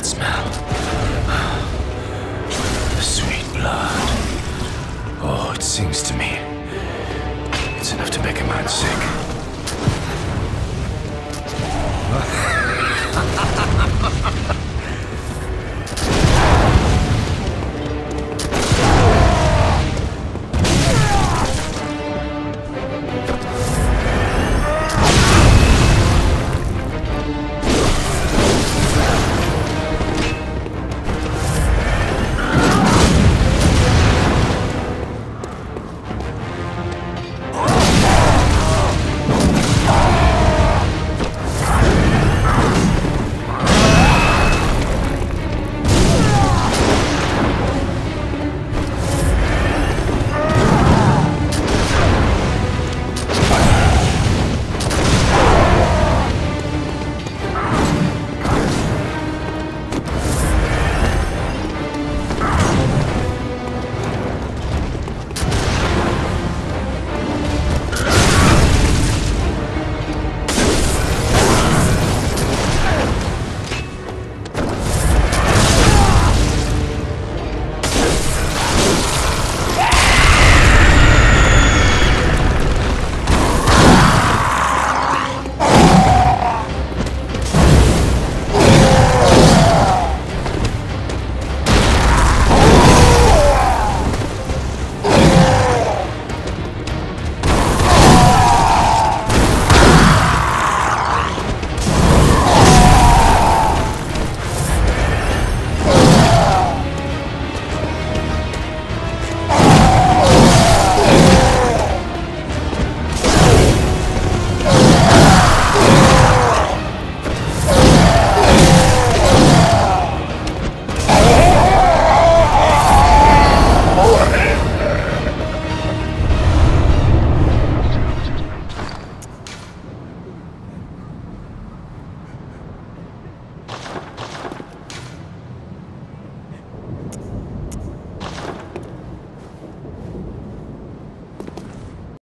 that smell. The sweet blood. Oh, it sings to me. It's enough to make a man sick.